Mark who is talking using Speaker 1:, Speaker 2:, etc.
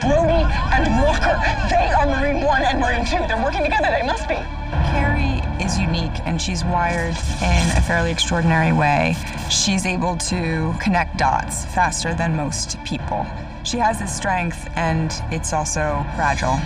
Speaker 1: Brody and Walker, they are Marine 1 and Marine 2. They're working together, they must be.
Speaker 2: Carrie is unique and she's wired in a fairly extraordinary way. She's able to connect dots faster than most people. She has this strength and it's also fragile.